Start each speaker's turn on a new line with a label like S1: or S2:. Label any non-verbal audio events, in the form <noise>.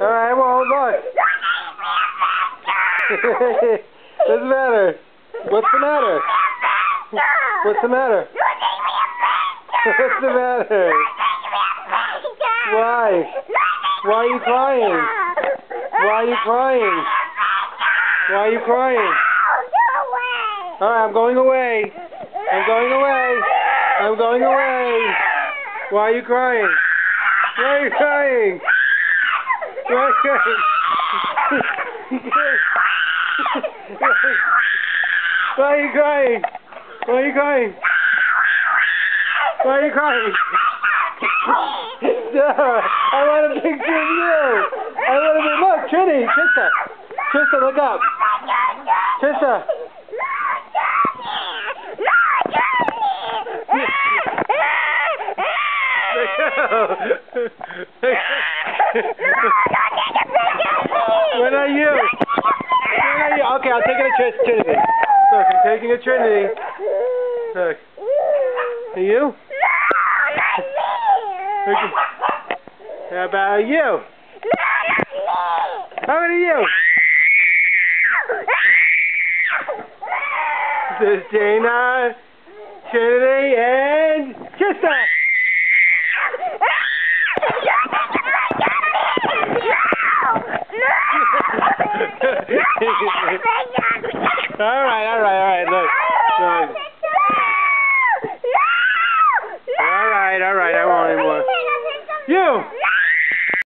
S1: Alright, well, look. <laughs> What's the matter? What's the matter? What's the matter? What's the matter? Why? Why are you crying? Why are you crying? Why are you crying? Alright, I'm going away. I'm going away. I'm going away. Why are you crying? Why are you crying? Why are you crying? Why are you crying? Why are you crying? Why are you crying? Sarah, I want a picture of you. I want to be, look, Trinity, Trista. Trista, look up. Trista. <laughs> when are you? When are you? Okay, I'll take it to Tr- Trinity. Look, I'm taking a Trinity. Look. Are you? Okay. How about you? How about you? This is Dana, uh, Trinity, and Trista. all right, all right, all right. Look. No. All right, all right. I won't anymore. Uh, you.